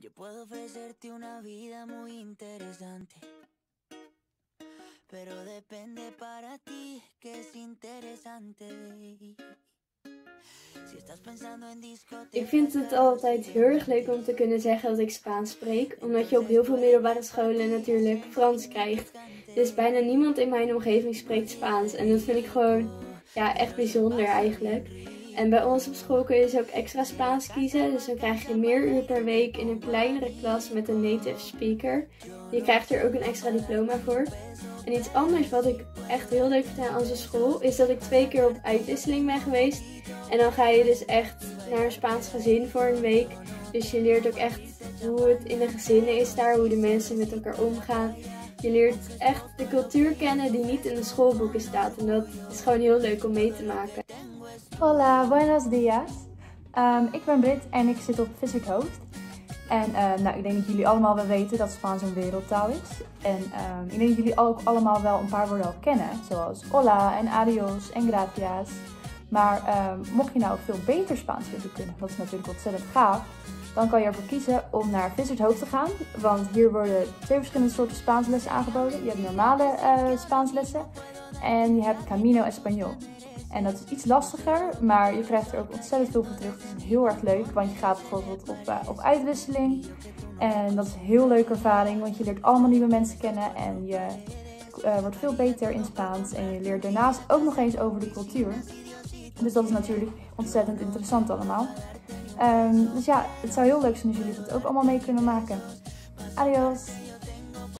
Yo puedo ofrecerte una vida muy interesante. Pero depende para ti que es interesante. Ik vind het altijd heel erg leuk om te kunnen zeggen dat ik Spaans spreek, omdat je op heel veel middelbare scholen natuurlijk Frans krijgt. Dus bijna niemand in mijn omgeving spreekt Spaans en dat vind ik gewoon ja, echt bijzonder eigenlijk. En bij ons op school kun je dus ook extra Spaans kiezen. Dus dan krijg je meer uur per week in een kleinere klas met een native speaker. Je krijgt er ook een extra diploma voor. En iets anders wat ik echt heel leuk vind aan onze school is dat ik twee keer op uitwisseling ben geweest. En dan ga je dus echt naar een Spaans gezin voor een week. Dus je leert ook echt hoe het in de gezinnen is daar, hoe de mensen met elkaar omgaan. Je leert echt de cultuur kennen die niet in de schoolboeken staat. En dat is gewoon heel leuk om mee te maken. Hola, buenos dias. Um, ik ben Brit en ik zit op Physic Hoofd. En uh, nou, ik denk dat jullie allemaal wel weten dat Spaans een wereldtaal is. En um, ik denk dat jullie ook allemaal wel een paar woorden al kennen. Zoals hola en adios en gracias. Maar mocht je nou veel beter Spaans willen kunnen, dat is natuurlijk ontzettend gaaf. Dan kan je ervoor kiezen om naar Visit Hoofd te gaan. Want hier worden twee verschillende soorten Spaanslessen aangeboden. Je hebt normale uh, Spaanslessen en je hebt Camino Español. En dat is iets lastiger, maar je krijgt er ook ontzettend veel voor terug. Het is heel erg leuk, want je gaat bijvoorbeeld op, uh, op uitwisseling. En dat is een heel leuke ervaring, want je leert allemaal nieuwe mensen kennen. En je uh, wordt veel beter in Spaans. En je leert daarnaast ook nog eens over de cultuur. Dus dat is natuurlijk ontzettend interessant allemaal. Um, dus ja, het zou heel leuk zijn als jullie dat ook allemaal mee kunnen maken. Adios!